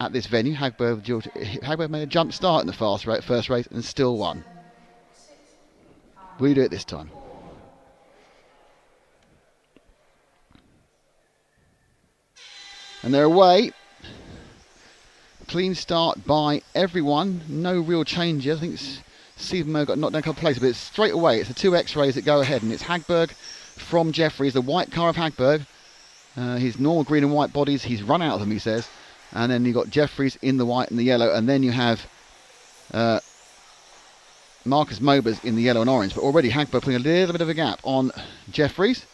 at this venue. Hagberg, Hagberg made a jump start in the fast rate, first race and still won. Will you do it this time? And they're away. Clean start by everyone. No real changes. I think Stephen Moe got knocked down a couple of places, but it's straight away. It's the two X-rays that go ahead, and it's Hagberg from Jefferies, the white car of Hagberg. Uh, his normal green and white bodies, he's run out of them, he says. And then you've got Jefferies in the white and the yellow, and then you have uh, Marcus Mobers in the yellow and orange. But already Hagberg putting a little bit of a gap on Jefferies.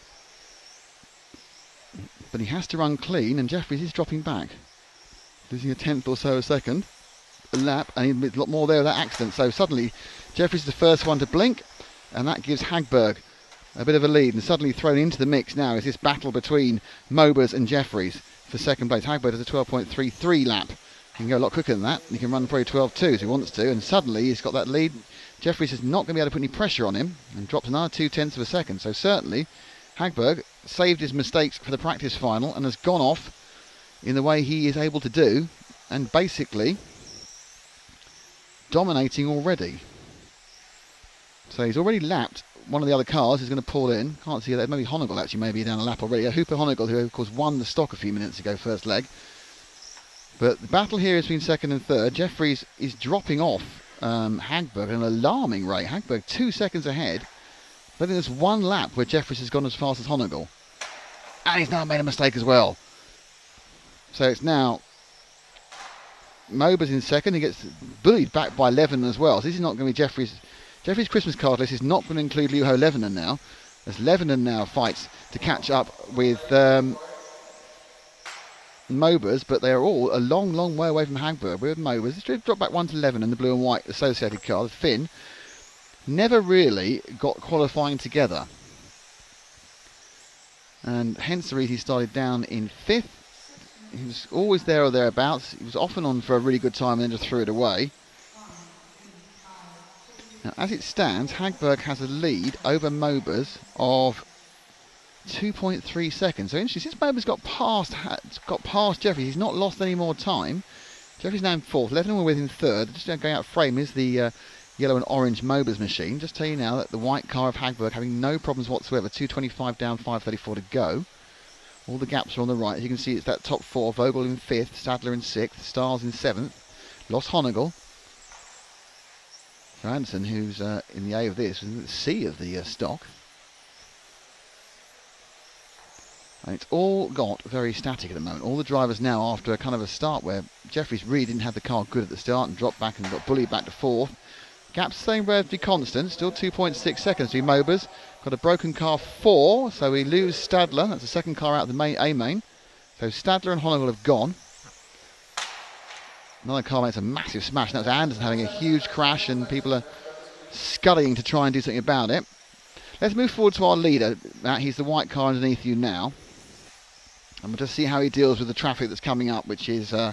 But he has to run clean, and Jefferies is dropping back. Losing a tenth or so a second. A lap, and a lot more there with that accident. So suddenly, Jefferies is the first one to blink, and that gives Hagberg a bit of a lead. And suddenly thrown into the mix now is this battle between Mobers and Jefferies for second place. Hagberg does a 12.33 lap. He can go a lot quicker than that. He can run probably 12.2 if he wants to. And suddenly he's got that lead. Jefferies is not going to be able to put any pressure on him and drops another two tenths of a second. So certainly Hagberg saved his mistakes for the practice final and has gone off in the way he is able to do and basically dominating already. So he's already lapped one of the other cars. is going to pull in. Can't see that. Maybe Hönigl actually maybe down a lap already. Hupo Hönigl, who of course won the stock a few minutes ago, first leg. But the battle here has been second and third. Jefferies is dropping off um, Hagberg at an alarming rate. Hagberg two seconds ahead. But then there's one lap where Jefferies has gone as fast as Hönigl. And he's now made a mistake as well. So it's now Mobers in second. He gets bullied back by Levin as well. So this is not going to be Jefferies. Jefferies' Christmas card list is not going to include Juho Levänen now. As Levänen now fights to catch up with um, Mobers, but they are all a long, long way away from Hagberg. We With Mobers, it's dropped back one to Levänen, the blue and white associated car. Finn never really got qualifying together. And hence the reason he started down in fifth. He was always there or thereabouts. He was often on for a really good time and then just threw it away. Now, as it stands, Hagberg has a lead over Mobers of 2.3 seconds. So interesting, since Mobers got past got past Jeffrey, he's not lost any more time. Jeffrey's now in fourth. Were with him third. Just going out frame is the uh, yellow and orange Mobers machine. Just tell you now that the white car of Hagberg having no problems whatsoever. 225 down, 534 to go. All the gaps are on the right. As you can see, it's that top four. Vogel in fifth, Sadler in sixth, Stars in seventh. Lost Hönigl. Anderson, who's uh, in the A of this, in the C of the uh, stock. And it's all got very static at the moment. All the drivers now, after a kind of a start where Jefferies really didn't have the car good at the start and dropped back and got bullied back to fourth. Gap's staying relatively constant, still 2.6 seconds to Mobers. Got a broken car four, so we lose Stadler. That's the second car out of the main, A main. So Stadler and Hönigl have gone. Another car makes a massive smash. That's Anderson having a huge crash, and people are scuttling to try and do something about it. Let's move forward to our leader. Matt, he's the white car underneath you now. And we'll just see how he deals with the traffic that's coming up, which is uh,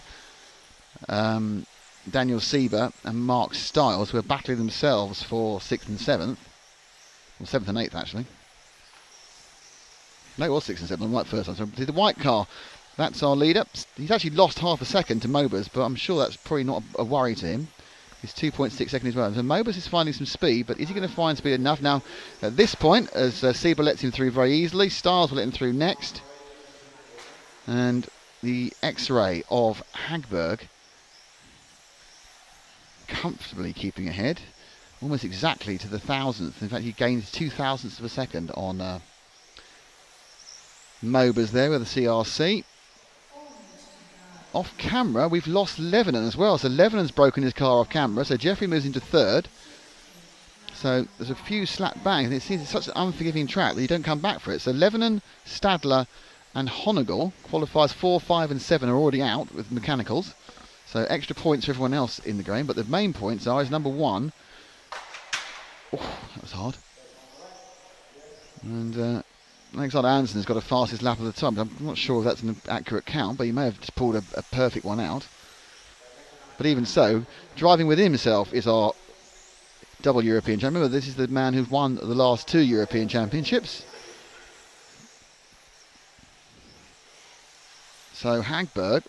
um, Daniel Sieber and Mark Stiles, who are battling themselves for 6th and 7th. Well, 7th and 8th, actually. No, it was 6th and 7th, on the right first. So the white car, that's our leader. He's actually lost half a second to Mobers, but I'm sure that's probably not a, worry to him. He's 2.6 seconds as well. So Mobers is finding some speed, but is he going to find speed enough? Now, at this point, as uh, lets him through very easily, Stiles will let him through next. And the X-ray of Hagberg comfortably keeping ahead, almost exactly to the thousandth. In fact, he gains two thousandths of a second on uh, Mobers there with the CRC. Off camera, we've lost Levänen as well. So Levänen's broken his car off camera. So Jeffrey moves into third. So there's a few slap bangs, and it seems it's such an unforgiving track that you don't come back for it. So Levänen, Stadler, and Hönigl qualifies four, five, and seven are already out with mechanicals. So extra points for everyone else in the game, but the main points are is number one. Oh, that was hard. And uh, Alexander Anderson has got a fastest lap of the time. I'm not sure if that's an accurate count, but he may have just pulled a, a perfect one out. But even so, driving with himself is our double European champion. Remember, this is the man who's won the last two European championships. So Hagberg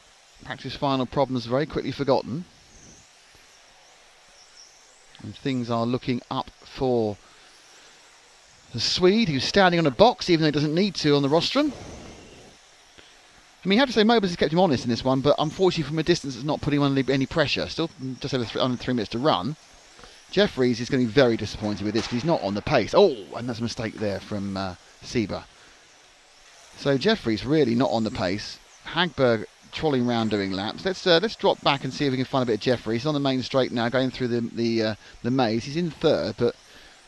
practice final problems very quickly forgotten. And things are looking up for the Swede, who's standing on a box, even though he doesn't need to on the rostrum. I mean, you have to say Mobus has kept him honest in this one, but unfortunately from a distance it's not putting under any pressure. Still just over under three minutes to run. Jeffries is going to be very disappointed with this because he's not on the pace. Oh, and that's a mistake there from uh, Sieber. So Jeffries really not on the pace. Hagberg trolling around doing laps. Let's uh, let's drop back and see if we can find a bit of Jeffries. He's on the main straight now, going through the the uh, the maze. He's in third, but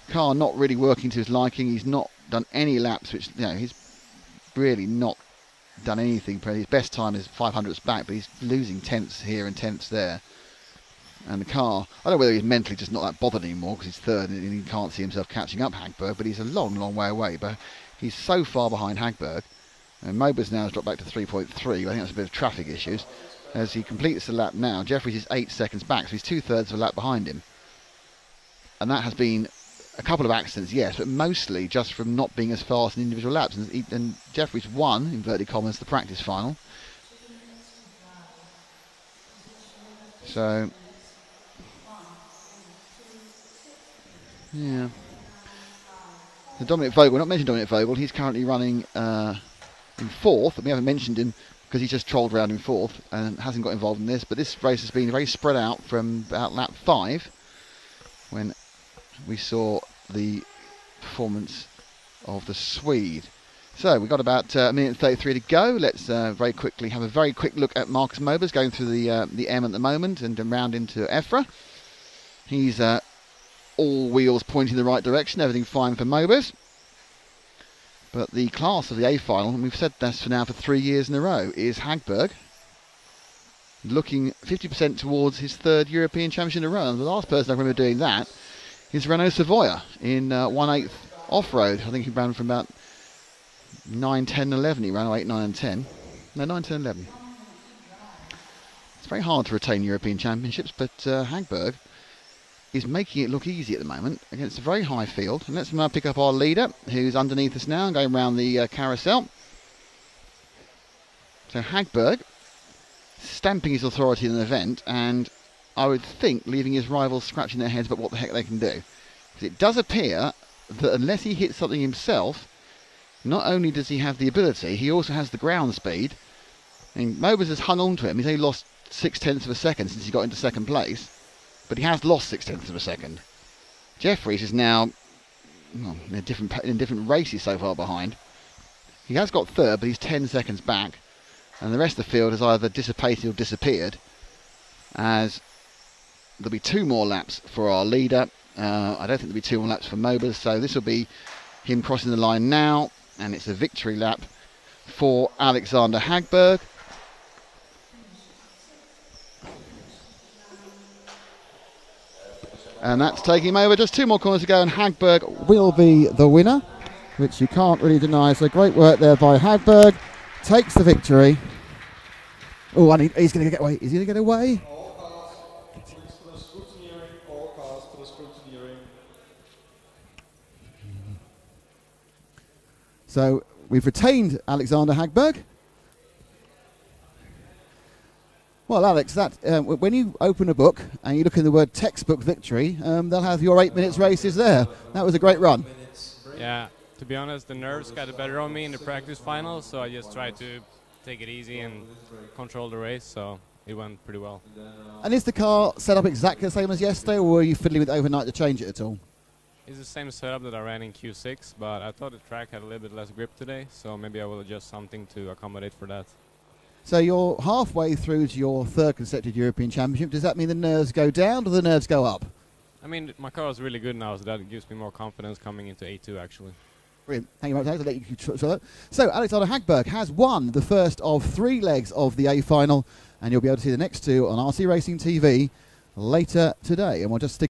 car not really working to his liking. He's not done any laps, which you know he's really not done anything. His best time is 500ths back, but he's losing tenths here and tenths there. And the car, I don't know whether he's mentally just not that bothered anymore because he's third and he can't see himself catching up Hagberg, but he's a long, long way away. But he's so far behind Hagberg. And Mobus now has dropped back to 3.3. I think that's a bit of traffic issues. As he completes the lap now, Jeffries is eight seconds back, so he's two thirds of a lap behind him. And that has been a couple of accidents, yes, but mostly just from not being as fast in individual laps. And, and Jeffries won, inverted commas, the practice final. So, yeah. The Dominic Vogel, not mentioned Dominic Vogel, he's currently running uh, in fourth. and We haven't mentioned him because he just trolled around in fourth and hasn't got involved in this. But this race has been very spread out from about lap five when we saw the performance of the Swede. So we've got about uh, a minute and 33 to go. Let's uh, very quickly have a very quick look at Marcus Mobus going through the uh, the M at the moment and round into EFRA. He's uh, all wheels pointing the right direction, everything fine for Mobus. But the class of the A final, and we've said this for now for three years in a row, is Hagberg. Looking 50% towards his third European Championship in a row. And the last person I remember doing that is Renaud Savoya in uh, 1 8 off road. I think he ran from about 9, 10, 11. He ran 8, 9, and 10. No, 9, 10, 11. It's very hard to retain European Championships, but uh, Hagberg is making it look easy at the moment against a very high field. And let's now pick up our leader, who's underneath us now, going around the uh, carousel. So Hagberg stamping his authority in an event, and I would think leaving his rivals scratching their heads about what the heck they can do. Because it does appear that unless he hits something himself, not only does he have the ability, he also has the ground speed. Mean, Mobus has hung on to him. He's only lost six tenths of a second since he got into second place but he has lost six tenths of a second. Jeffries is now well, in different in different race. He's so far behind. He has got third, but he's ten seconds back, and the rest of the field has either dissipated or disappeared. As there'll be two more laps for our leader. Uh, I don't think there'll be two more laps for Mobus, so this will be him crossing the line now, and it's a victory lap for Alexander Hagberg. And that's taking him over. Just two more corners to go, and Hagberg will be the winner, which you can't really deny. So great work there by Hagberg. Takes the victory. Oh, he's going to get away. Is he going to get away? So we've retained Alexander Hagberg. Well, Alex, that um, when you open a book and you look in the word textbook victory, um, they'll have your eight minutes races there. That was a great run. Yeah, to be honest, the nerves got the better on me in the practice final, so I just tried to take it easy and control the race, so it went pretty well. And is the car set up exactly the same as yesterday, or were you fiddling with overnight to change it at all? It's the same setup that I ran in Q6, but I thought the track had a little bit less grip today, so maybe I will adjust something to accommodate for that. So you're halfway through to your third consecutive European Championship. Does that mean the nerves go down or the nerves go up? I mean, my car is really good now, so that gives me more confidence coming into A2 actually. Brilliant. Thank you very much. I'll let you. So Alexander Hagberg has won the first of three legs of the A final, and you'll be able to see the next two on RC Racing TV later today. And we'll just stick